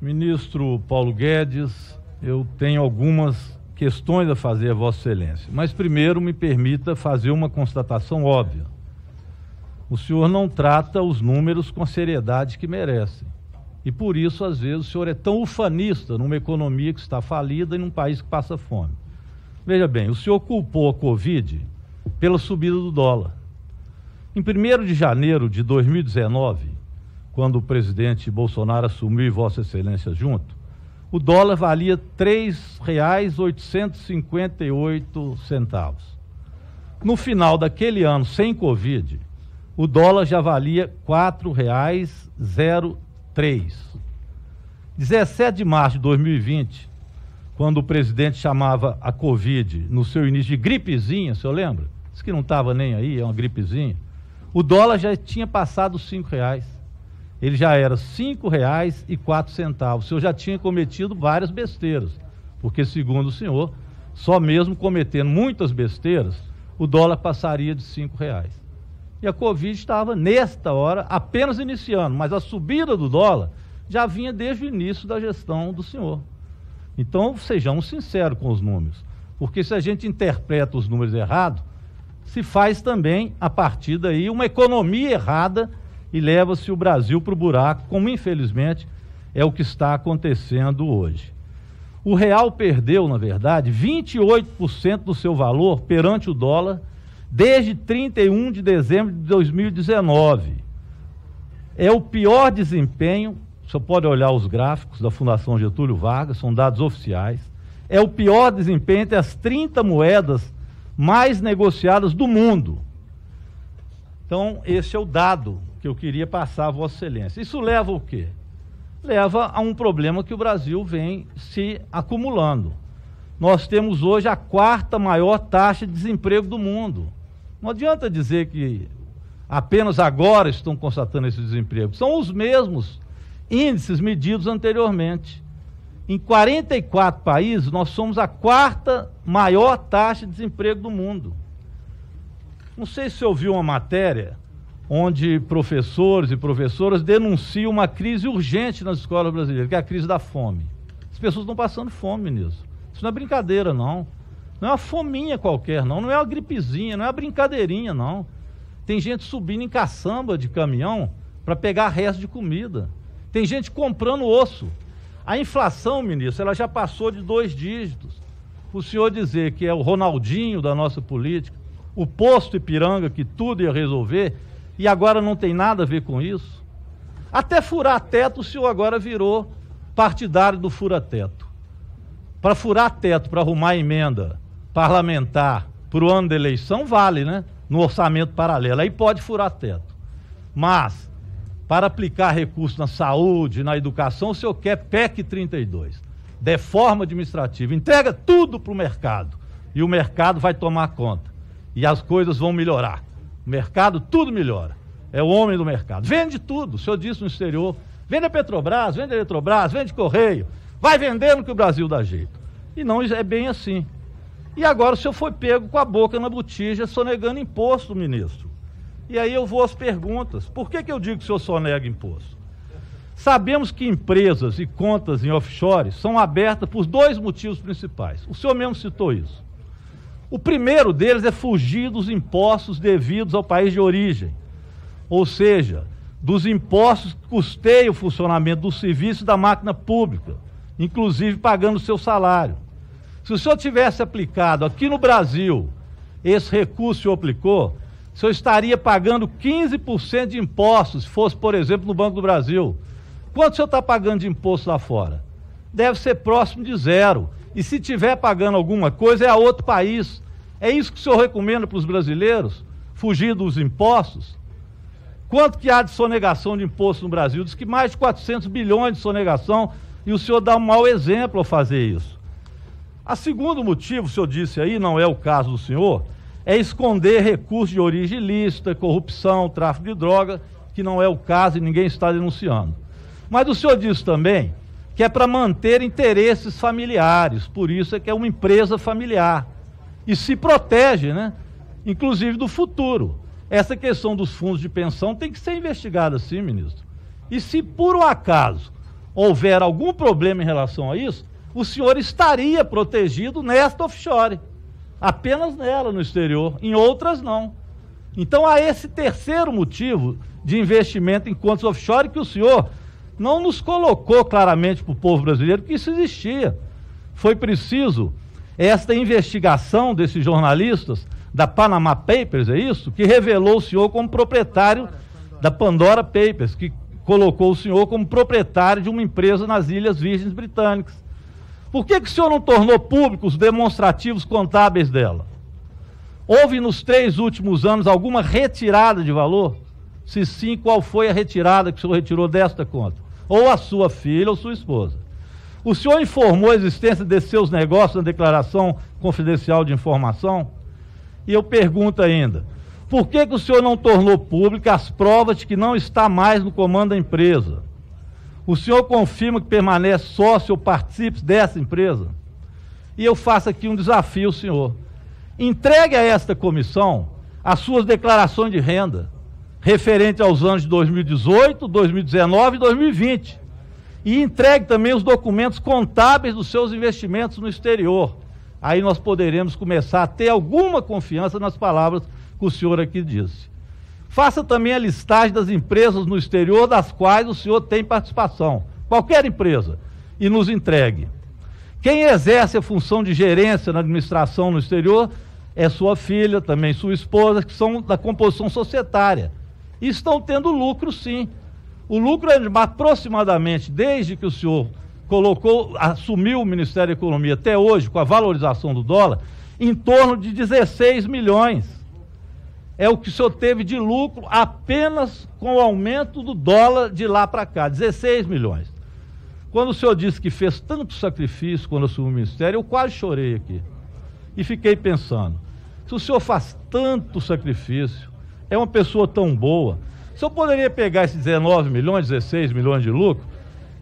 Ministro Paulo Guedes, eu tenho algumas questões a fazer a Vossa Excelência, mas primeiro me permita fazer uma constatação óbvia. O senhor não trata os números com a seriedade que merecem. E por isso, às vezes, o senhor é tão ufanista numa economia que está falida e num país que passa fome. Veja bem, o senhor culpou a Covid pela subida do dólar. Em 1 de janeiro de 2019, quando o presidente Bolsonaro assumiu e Vossa Excelência junto, o dólar valia R$ 3,858. No final daquele ano, sem Covid, o dólar já valia R$ 4,03. 17 de março de 2020, quando o presidente chamava a Covid no seu início de gripezinha, o senhor lembra? Diz que não estava nem aí, é uma gripezinha. O dólar já tinha passado R$ reais. Ele já era R$ 5,04. O senhor já tinha cometido várias besteiras, porque, segundo o senhor, só mesmo cometendo muitas besteiras, o dólar passaria de R$ reais. E a Covid estava, nesta hora, apenas iniciando, mas a subida do dólar já vinha desde o início da gestão do senhor. Então, sejamos sinceros com os números, porque se a gente interpreta os números errados, se faz também, a partir daí, uma economia errada e leva-se o Brasil para o buraco, como infelizmente é o que está acontecendo hoje. O real perdeu, na verdade, 28% do seu valor perante o dólar desde 31 de dezembro de 2019. É o pior desempenho, você pode olhar os gráficos da Fundação Getúlio Vargas, são dados oficiais. É o pior desempenho entre as 30 moedas mais negociadas do mundo. Então, esse é o dado que eu queria passar a Vossa Excelência. Isso leva o quê? Leva a um problema que o Brasil vem se acumulando. Nós temos hoje a quarta maior taxa de desemprego do mundo. Não adianta dizer que apenas agora estão constatando esse desemprego. São os mesmos índices medidos anteriormente. Em 44 países, nós somos a quarta maior taxa de desemprego do mundo. Não sei se você ouviu uma matéria onde professores e professoras denunciam uma crise urgente nas escolas brasileiras, que é a crise da fome. As pessoas estão passando fome nisso. Isso não é brincadeira, não. Não é uma fominha qualquer, não. Não é uma gripezinha, não é uma brincadeirinha, não. Tem gente subindo em caçamba de caminhão para pegar resto de comida. Tem gente comprando osso. A inflação, ministro, ela já passou de dois dígitos. O senhor dizer que é o Ronaldinho da nossa política, o posto Ipiranga que tudo ia resolver, e agora não tem nada a ver com isso. Até furar teto, o senhor agora virou partidário do fura-teto. Para furar teto, para arrumar emenda, parlamentar para o ano da eleição vale, né? No orçamento paralelo. Aí pode furar teto. Mas, para aplicar recursos na saúde, na educação, o senhor quer PEC 32. Deforma administrativa. Entrega tudo para o mercado. E o mercado vai tomar conta. E as coisas vão melhorar. O mercado, tudo melhora. É o homem do mercado. Vende tudo. O senhor disse no exterior. Vende a Petrobras, vende a Eletrobras, vende Correio. Vai vendendo que o Brasil dá jeito. E não é bem assim. E agora o senhor foi pego com a boca na botija, sonegando imposto, ministro. E aí eu vou às perguntas. Por que, que eu digo que o senhor sonega imposto? Sabemos que empresas e contas em offshore são abertas por dois motivos principais. O senhor mesmo citou isso. O primeiro deles é fugir dos impostos devidos ao país de origem, ou seja, dos impostos que custeiam o funcionamento do serviço da máquina pública, inclusive pagando o seu salário. Se o senhor tivesse aplicado aqui no Brasil esse recurso que o aplicou, o senhor estaria pagando 15% de impostos, se fosse, por exemplo, no Banco do Brasil. Quanto o senhor está pagando de imposto lá fora? Deve ser próximo de zero. E se tiver pagando alguma coisa, é a outro país. É isso que o senhor recomenda para os brasileiros? Fugir dos impostos? Quanto que há de sonegação de imposto no Brasil? Diz que mais de 400 bilhões de sonegação e o senhor dá um mau exemplo ao fazer isso. A segundo motivo, o senhor disse aí, não é o caso do senhor, é esconder recursos de origem ilícita, corrupção, tráfico de droga, que não é o caso e ninguém está denunciando. Mas o senhor disse também que é para manter interesses familiares, por isso é que é uma empresa familiar. E se protege, né? Inclusive do futuro. Essa questão dos fundos de pensão tem que ser investigada sim, ministro. E se por um acaso houver algum problema em relação a isso, o senhor estaria protegido nesta offshore. Apenas nela, no exterior. Em outras, não. Então há esse terceiro motivo de investimento em contas offshore que o senhor não nos colocou claramente para o povo brasileiro que isso existia. Foi preciso esta investigação desses jornalistas da Panama Papers, é isso? Que revelou o senhor como proprietário da Pandora Papers, que colocou o senhor como proprietário de uma empresa nas Ilhas Virgens Britânicas. Por que, que o senhor não tornou públicos os demonstrativos contábeis dela? Houve nos três últimos anos alguma retirada de valor? Se sim, qual foi a retirada que o senhor retirou desta conta? Ou a sua filha ou sua esposa? O senhor informou a existência desses seus negócios na declaração confidencial de informação? E eu pergunto ainda, por que, que o senhor não tornou pública as provas de que não está mais no comando da empresa? O senhor confirma que permanece sócio ou participe dessa empresa? E eu faço aqui um desafio senhor. Entregue a esta comissão as suas declarações de renda, referente aos anos de 2018, 2019 e 2020. E entregue também os documentos contábeis dos seus investimentos no exterior. Aí nós poderemos começar a ter alguma confiança nas palavras que o senhor aqui disse. Faça também a listagem das empresas no exterior das quais o senhor tem participação, qualquer empresa, e nos entregue. Quem exerce a função de gerência na administração no exterior é sua filha, também sua esposa, que são da composição societária. Estão tendo lucro, sim. O lucro é aproximadamente, desde que o senhor colocou, assumiu o Ministério da Economia até hoje, com a valorização do dólar, em torno de 16 milhões é o que o senhor teve de lucro apenas com o aumento do dólar de lá para cá, 16 milhões. Quando o senhor disse que fez tanto sacrifício quando assumiu o ministério, eu quase chorei aqui. E fiquei pensando, se o senhor faz tanto sacrifício, é uma pessoa tão boa, o senhor poderia pegar esses 19 milhões, 16 milhões de lucro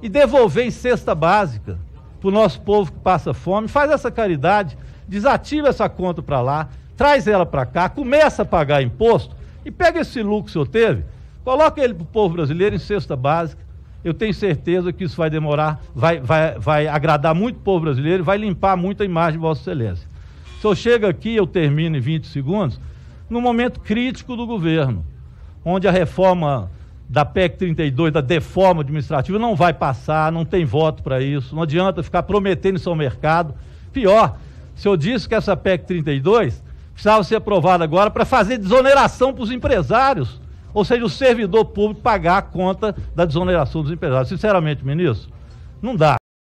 e devolver em cesta básica para o nosso povo que passa fome, faz essa caridade, desativa essa conta para lá, traz ela para cá, começa a pagar imposto e pega esse lucro que o senhor teve, coloca ele para o povo brasileiro em cesta básica. Eu tenho certeza que isso vai demorar, vai, vai, vai agradar muito o povo brasileiro, vai limpar muito a imagem de Vossa Excelência. O senhor chega aqui, eu termino em 20 segundos, num momento crítico do governo, onde a reforma da PEC 32, da deforma administrativa, não vai passar, não tem voto para isso, não adianta ficar prometendo isso ao mercado. Pior, o senhor disse que essa PEC 32 precisava ser aprovado agora para fazer desoneração para os empresários, ou seja, o servidor público pagar a conta da desoneração dos empresários. Sinceramente, ministro, não dá.